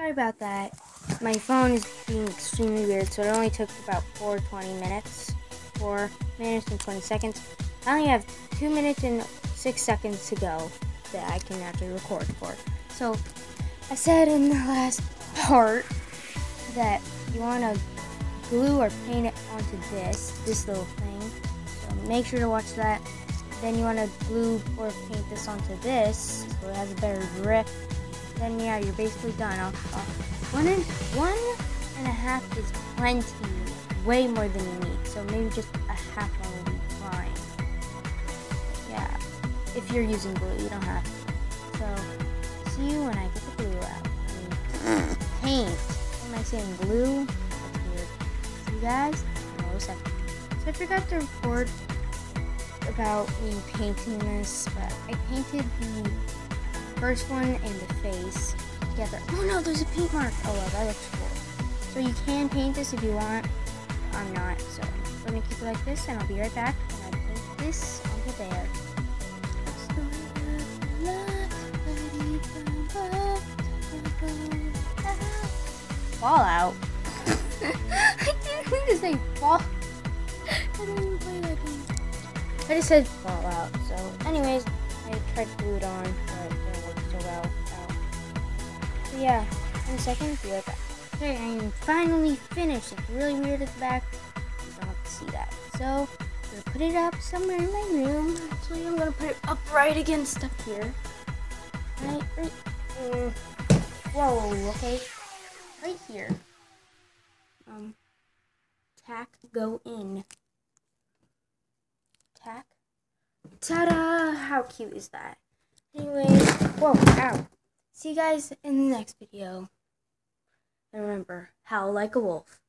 sorry about that. My phone is being extremely weird, so it only took about 4 20 minutes. 4 minutes and 20 seconds. I only have 2 minutes and 6 seconds to go that I can actually record for. So, I said in the last part that you want to glue or paint it onto this, this little thing. So make sure to watch that. Then you want to glue or paint this onto this so it has a better grip. Then yeah, you're basically done. I'll, I'll, one and one and a half is plenty, way more than you need. So maybe just a half one will be fine. Yeah, if you're using glue, you don't have to. So see you when I get the glue out. I mean, paint. What am I saying? Glue? That's weird. See you guys a second. So I forgot to record about me painting this, but I painted the first one and the face together. Oh no, there's a paint mark. Oh well, that looks cool. So you can paint this if you want. I'm not, so I'm gonna keep it like this, and I'll be right back when I paint this onto there. Fallout. I didn't mean to say fall. I didn't play that game. I just said Fallout. So, anyways, I tried to glue it on, but yeah, in second. Okay, I'm finally finished. It's really weird at the back. You don't have to see that. So, I'm gonna put it up somewhere in my room. Actually, I'm gonna put it up right against up here. Right, right. Mm. Whoa, okay. Right here. Um, tack go in. Tack. Ta-da! How cute is that? Anyway, whoa, ow. See you guys in the next video. And remember, howl like a wolf.